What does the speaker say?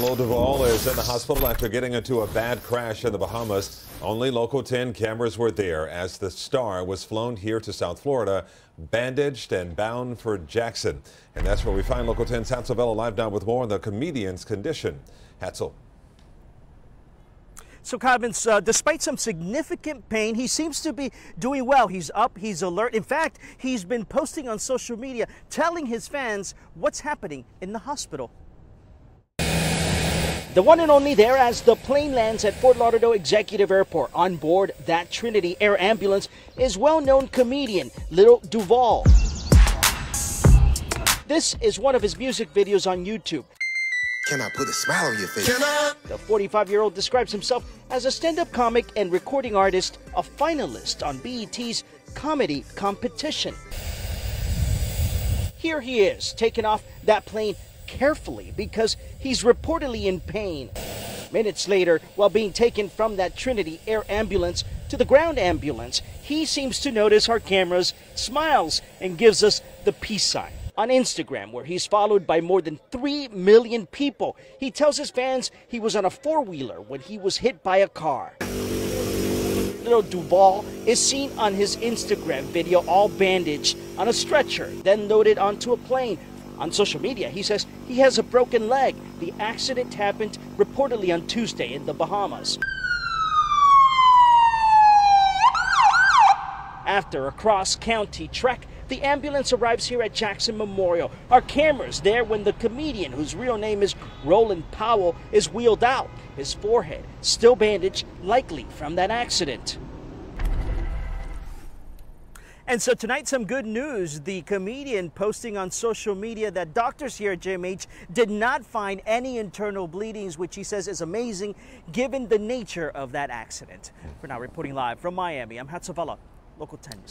Lil Duval is in the hospital after getting into a bad crash in the Bahamas. Only Local 10 cameras were there as the star was flown here to South Florida, bandaged and bound for Jackson. And that's where we find Local 10's Hatzel Vela live now with more on the comedian's condition. Hatzel. So, Cobbins, uh, despite some significant pain, he seems to be doing well. He's up, he's alert. In fact, he's been posting on social media telling his fans what's happening in the hospital. The one and only there as the plane lands at Fort Lauderdale Executive Airport. On board that Trinity Air ambulance is well known comedian Lil Duval. This is one of his music videos on YouTube. Can I put a smile on your face? The 45 year old describes himself as a stand up comic and recording artist, a finalist on BET's comedy competition. Here he is, taking off that plane carefully because he's reportedly in pain. Minutes later, while being taken from that Trinity Air ambulance to the ground ambulance, he seems to notice our cameras, smiles, and gives us the peace sign on Instagram, where he's followed by more than 3 million people. He tells his fans he was on a four wheeler when he was hit by a car. Lil Duval is seen on his Instagram video all bandaged on a stretcher, then loaded onto a plane. On social media, he says he has a broken leg. The accident happened reportedly on Tuesday in the Bahamas. After a cross county trek, the ambulance arrives here at Jackson Memorial. Our cameras there when the comedian, whose real name is Roland Powell, is wheeled out. His forehead still bandaged, likely from that accident. And so tonight, some good news. The comedian posting on social media that doctors here at JMH did not find any internal bleedings, which he says is amazing given the nature of that accident. For now, reporting live from Miami, I'm Hatzel Vela, Local 10 News.